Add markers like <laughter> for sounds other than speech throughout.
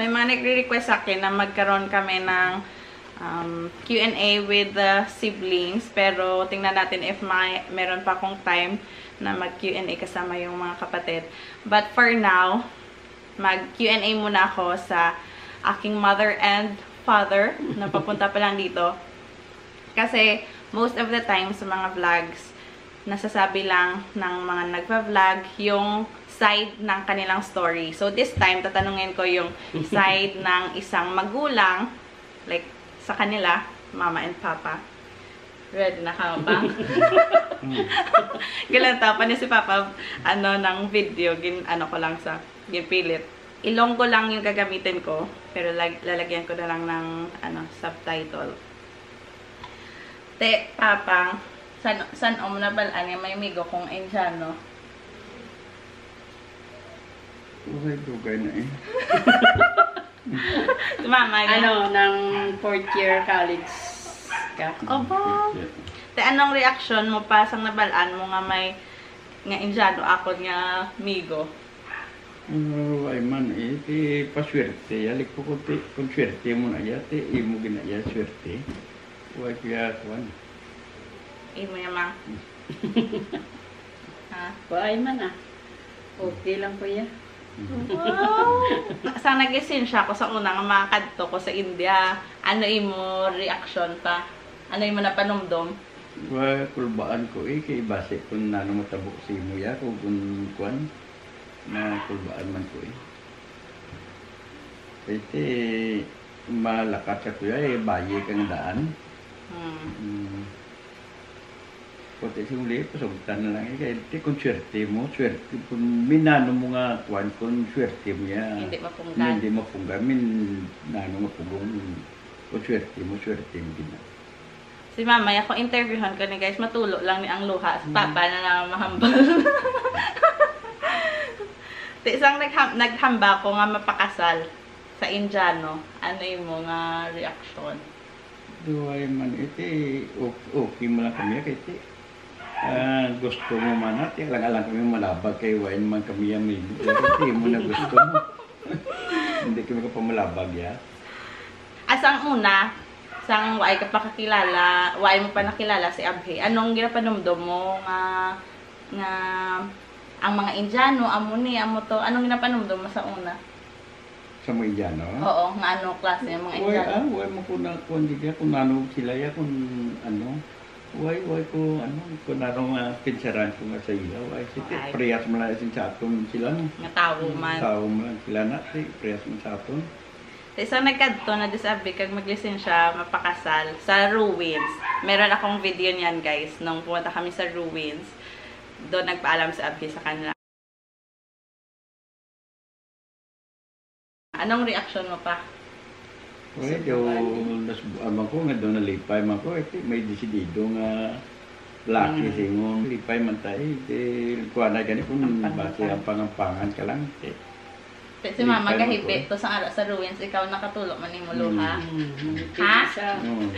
may mga nagre-request sa akin na magkaroon kami ng um, Q&A with the siblings. Pero tingnan natin if may, meron pa akong time na mag-Q&A kasama yung mga kapatid. But for now, mag-Q&A muna ako sa aking mother and father na papunta pa lang dito. Kasi most of the time sa mga vlogs, nasasabi lang ng mga nagpa-vlog yung side ng kanilang story. So this time, tatanungin ko yung <laughs> side ng isang magulang, like sa kanila, mama and papa. Ready na ka ba? <laughs> Galanta pa ni si Papa ano ng video, gin ano ko lang sa ginpilit. Ilonggo lang yung gagamitin ko, pero lag, lalagyan ko na lang ng ano subtitle. Te, Papa, san san om na balaan may migo kung Indiano. Dugay-dugay na eh. Si <laughs> Mama niya. Ano, ng fourth year college ka? Opo. Te, anong reaction mo pa sang nabalaan mo nga may nga Indiano ako nga migo? Ano ay man eh, ti paswerte. Yalik ko kunti, kung swerte mo na ya, ti imo ginaya swerte. Huwag kaya kuwan. Imo niya ma. <laughs> ha? Baay man ah. Okay lang po yan. Wow! Sang nag-isin siya ko sa unang makakadto ko sa India. Ano imo reaction pa? Ano imo napanumdom? Wa kulbaan ko eh, kay base kung nano mo tabok si mo ya, kung kung kuwan, na kulbaan man ko eh. Ti, malakat sa kuya eh, bayi kang daan. Hmm. Hmm. Kote si uli, pasugtan na lang eh. Kaya ti, kung swerte mo, swerte, kung minano mo nga kuwan, kung swerte mo ya. Hindi mapunggan. Hindi mo pungga, min nano nga pugong, kung swerte mo, swerte mo din. Si mama, ako interviewhan ko ni guys, matulo lang ni ang luha. Si papa na lang mahambal. <laughs> Ti isang nagham, naghamba ko nga mapakasal sa Indiano. Ano imo nga reaction? Duway man iti, okay, okay mo lang kami iti. Ah, gusto mo man ati, alang-alang kami malabag kay wain man kami yamin. Iti mo na gusto mo. <laughs> Hindi kami ka pamalabag ya. Asang una, sang waay ka pa kakilala, waay mo pa nakilala si Abhe. Anong ginapanumdom mo nga nga ang mga Indiano, amo ni, amo to, anong ginapanumdom mo sa una? Sa mga Indiano. Oo, nga ano klase ng mga Indiano. ah, way mo kung na, kung hindi kung ano sila ya, kung ano. Way, way ko, ano, kung ano nga pinsaran ko nga sa ilaw. Ay, sige, Ay. priyas mo lang sin sa aton sila. Nga tao man. Tao mo lang sila na, si priyas mo sa aton. Sa isang nagkadto na disabi kag maglisten siya mapakasal sa ruins. Meron akong video niyan guys nung pumunta kami sa ruins. Doon nagpaalam sa Abhi sa kanila. Anong reaction mo pa? Well, yo, nas amang ko nga doon nalipay man ko, iti may desidido nga laki Mm. singon lipay man tayo, iti kuha na gani kung Ang base ang pangampangan ka lang. Iti. Si mama gahibi ko. to sa ara sa ruins ikaw nakatulog man nimo luha. Hmm. Ha? Sa, Oo. <laughs>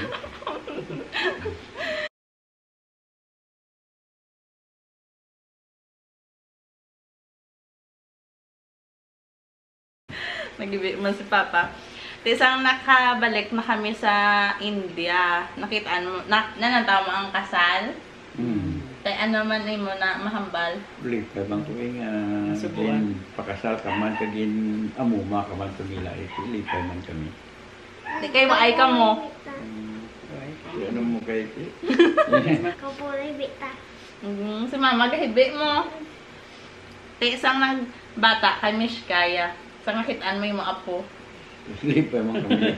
Nagibi man si Papa. Sa isang nakabalik na kami sa India, nakitaan mo, na, nanantaw mo ang kasal. Hmm. Tay ano man mo na mahambal. Lipay man ko nga Nasubuan. gin pakasal ka man kagin amuma ka man tumila iti lipay man kami. Di kayo maay ka mo. Ano mo kay iti? Kau boleh beta. Mm, si mama gahibi mo. Ti isang nag bata kay Mishkaya. Sa nakitaan mo yung mga apo. Lipay man kami.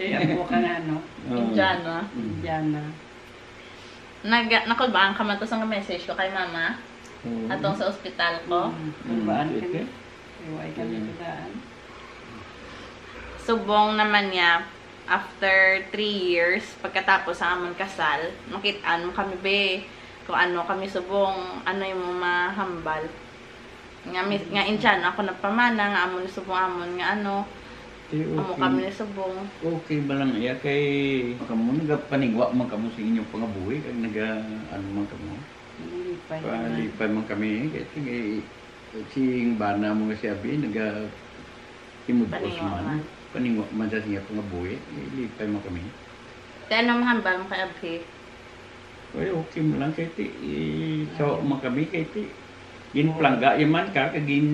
Kaya po ka na, no? Indiana. Hmm. Diyan na. Nag nakulbaan ka man to sa message ko kay mama. Oo. Atong sa ospital ko. Kung baan ka ni? Iway ka ni daan. Subong naman niya after 3 years pagkatapos ang amon kasal, makitaan mo kami be kung ano kami subong, ano yung mahambal. Nga, nga Indiana ako nagpamana, nga amon subong amon nga ano, Amo okay. kami ni subong. Okay ba lang iya kay kamo nagapanigwa man kamo sa inyong pangabuhi kag naga ano man kamo na. palipay man kami kay sige sing bana mo nga si abi naga Paningwa man. man. Paningwa man sa siya nga buhi. Ilipay mo kami. Kaya ano mahambal mo kay Abhi? Ay, okay mo lang kay ti. Eh, So, mo kami kay ti. Gin plangga yaman ka, kagin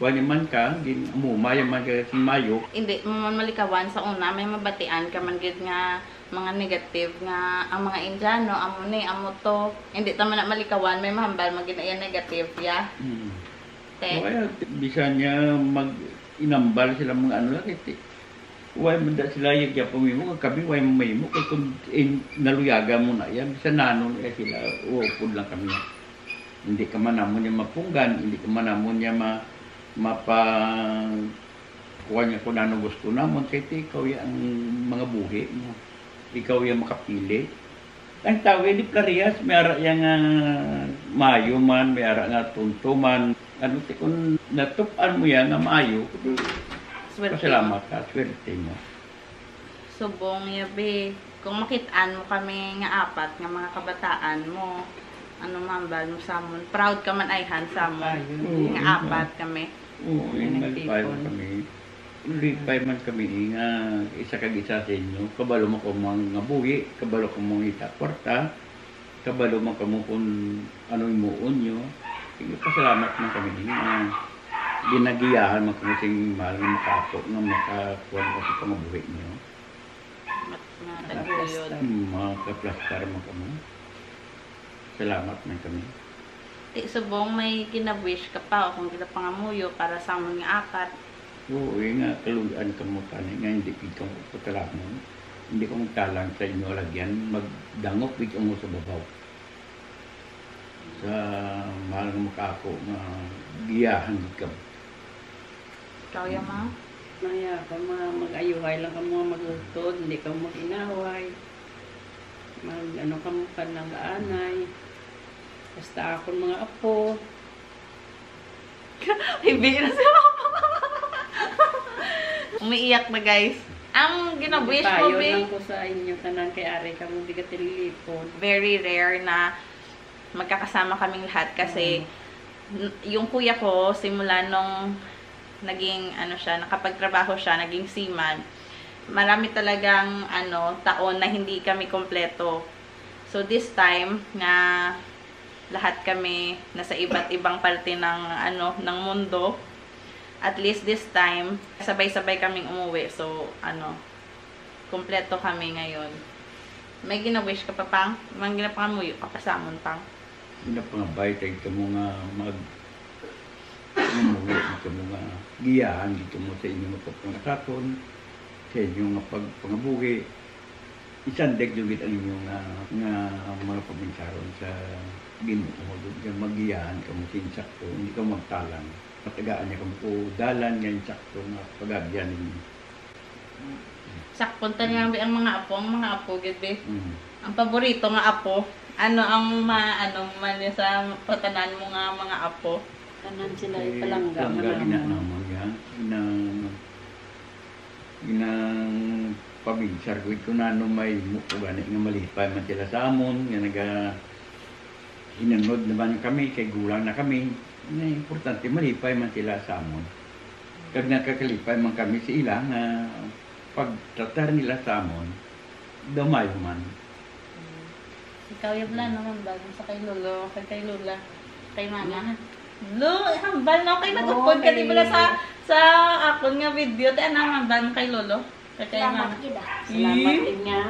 Kuha yaman ka, gin umuma yaman ka si Mayo. Hindi, mo man malikawan sa una, may mabatian ka man gid nga mga negative nga ang mga Indiano, amo ni, amo to. Hindi ta man na malikawan, may mahambal magid na negative, ya. Hmm. Te. Kaya, bisa niya mag inambal sila mga ano lang kay ti. Huwag mo da sila yung kaya pumimo, kami huwag mo may mo, kaya kung in, naluyaga mo na yan, bisa nanon eh sila, uupod lang kami. Hindi ka man namon niya mapunggan, hindi ka man namon niya ma, mapa, kuha niya kung ano gusto namon, kaya ti, ikaw ang mga buhi mo. Ikaw yung makapili. Ang tawag ni Clarias, may ara yang uh, mayo man, may ara nga tunto man. Ano ti kung natupan mo yan nga maayo, Swerte. pasalamat ka, swerte mo. Subong yabi. Kung makitaan mo kami nga apat nga mga kabataan mo, ano mahambal mo sa amon. Proud ka man ayhan sa amon. Oo, Nga apat kami. Oo, May yung nagtipon. man kami. Lipay man kami nga isa kag isa sa inyo. Kabalo mo ko mga buhi, kabalo ko mga ita kwarta, kabalo mo kamo kung ano imuon nyo. Sige, pasalamat man kami nga ginagiyahan mo kami sing mahal nga makato nga makakuha mo sa pangabuhi nyo. Mat nga taguyod. Hmm, mga kaplastar mo kamo. Salamat man kami. Ti subong may gina-wish ka pa o kung kita pangamuyo para sa amon nga apat. Oo, eh nga, kalugaan ka mo kani nga hindi kitong pagkatalamon. Hindi kong talang sa inyo lagyan, magdangok bigyan mo sa babaw. Sa mahal nga makako nga giyahan ka. Ikaw yung mga? Maya ka mga mag-ayuhay lang ka mga magutod, hindi ka mag-inaway. Mag ano ka mo ka ng aanay. Basta ako mga apo. <laughs> Ibig na siya. <laughs> Umiiyak na guys. Ang gina-wish Payo mo, be, lang ko sa inyo tanan kay Ari ka mo ka tilipon. very rare na magkakasama kaming lahat kasi n- yung kuya ko simula nung naging ano siya nakapagtrabaho siya naging seaman marami talagang ano taon na hindi kami kompleto so this time na lahat kami nasa iba't ibang parte ng ano ng mundo at least this time sabay-sabay kaming umuwi so ano kompleto kami ngayon may gina-wish ka pa pang? May ginapangamuyo ka pa sa amon pang? Pinapangabay tayo ka mo nga mag umuwi ka mo nga giyahan dito mo sa inyo nga pagpangataton, sa inyo nga pagpangabuhi. Isang degdugit ang inyo nga, nga mga pabinsaron sa ginoo. Doon magiyahan ka mo sa insakto, hindi ka magtalang. Matagaan niya ka mo ko dalan nga insakto nga pagagyan ninyo. Sakpunta niya ang mga apo, ang mga apo, gabi. Mm. Ang paborito nga apo, ano ang ma, ano man sa patanan mo nga mga apo? Tanan sila Eh, palangga gina na. naman yan. Ginang ginang pabinsar ko ito na no may muko gani nga malipay man sila sa amon nga naga hinanod naman kami kay gulang na kami na importante malipay man sila sa amon kag nakakalipay man kami sa ila nga pagtratar nila sa amon damayo man Ikaw yung plan naman bago sa kay lolo, kay kay lola, kay mama. Lo, hambal na kay natupod ka di ba sa sa akon nga video te ana hambal kay lolo, kay kay mama. Salamat kita. Salamat din nga.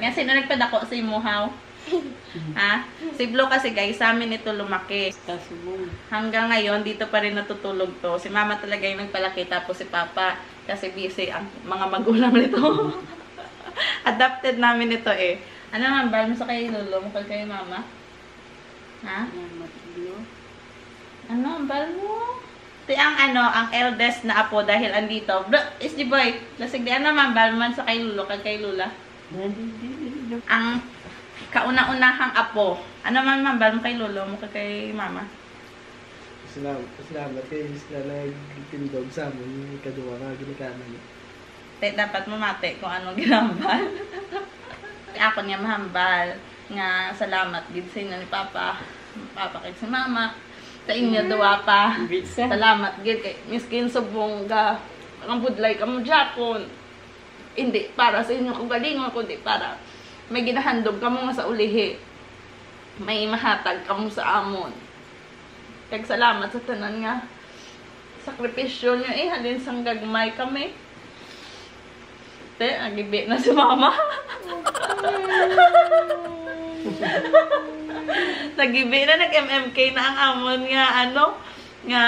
Nga sino nagpadako sa imo haw? <laughs> ha? Si Blo kasi guys, sa amin ito lumaki. Hanggang ngayon, dito pa rin natutulog to. Si mama talaga yung nagpalaki, tapos si papa, kasi busy ang mga magulang nito. <laughs> Adopted namin ito eh. Ano naman, bal mo sa kay lolo mo kay mama? Ha? Ano, bal mo? Ti ang ano, ang eldest na apo dahil andito. Bro, is the boy. Lasig di ano man, bal man sa kay lolo, kay kay lula. Ang kauna-unahang apo. Ano man man, bal mo kay lolo mo kay kay mama? Salamat, salamat kay sila nagtindog sa amon yung kaduwa nga ginikanan niya. Te, dapat mamate kung anong ginambal. <laughs> Ako niya mahambal nga salamat gid sa inyo ni Papa. Papa kay si Mama. Sa inyo, duwa pa. Bisa. Salamat, gid kay miskin subong ga ang budlay ka mo Japon. Hindi para sa inyo kagalingon kundi para may ginahandog ka mo nga sa ulihi. May mahatag ka mo sa amon. Kag salamat sa tanan nga sakripisyo niyo eh halin sang gagmay kami. Te, agibi na si mama. <laughs> Nagibi na nag-MMK na ang amon nga ano nga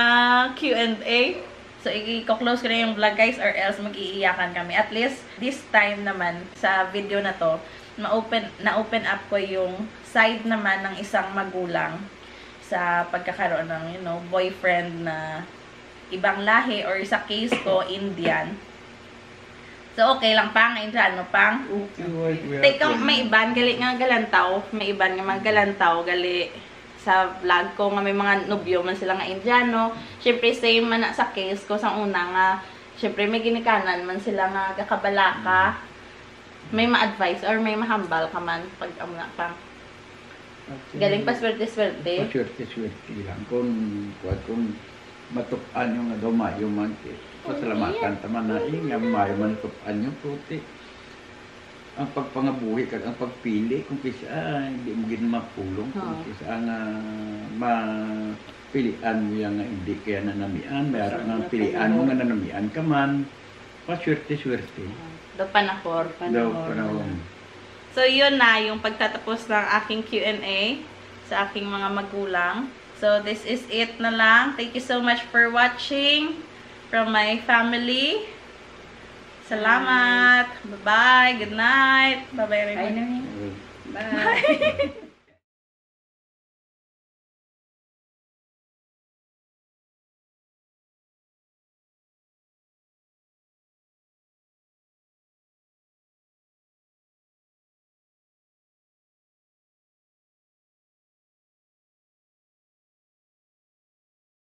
Q&A. So, i-close ko na yung vlog guys or else mag-iiyakan kami. At least, this time naman, sa video na to, na-open, na-open up ko yung side naman ng isang magulang sa pagkakaroon ng, you know, boyfriend na ibang lahi or sa case ko, <coughs> Indian. So, okay lang pang, Indian, no, pang? Teka, may iban, gali nga galantaw. May iban nga mga galantaw, gali sa vlog ko nga may mga nobyo man sila nga Indiano. Siyempre, same man sa case ko sa una nga, siyempre may ginikanan man sila nga kakabalaka. May ma-advise or may mahambal ka man pag amo na pang. Galing pa swerte-swerte. Paswerte-swerte lang. Kung, kung, kung matupan yung nga dumayo man, eh, pasalamatan taman na eh, nga mayo man tupan yung puti. Ang pagpangabuhi kag ang pagpili kung kisa ah, hindi mo gin mapulong kung Oo. kisa nga mapilian mo yung hindi kaya nanamian mayara nga pilian mo nga nanamian ka man paswerte-swerte Do panahor. daw Panahon. panahon So, yun na yung pagtatapos ng aking Q&A sa aking mga magulang. So, this is it na lang. Thank you so much for watching from my family. Salamat. Bye-bye. Good night. Bye-bye, Ay everyone. na. Bye. <laughs>